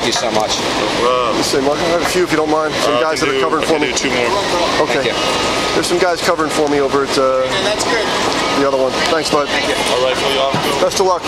Thank you so much. Let's see, Mark, I have a few if you don't mind. Some Uh, guys that do, are covering I for me. two more. Okay. Thank you. There's some guys covering for me over at uh, And that's good. the other one. Thanks, bud. All right, well, y'all. Best of luck.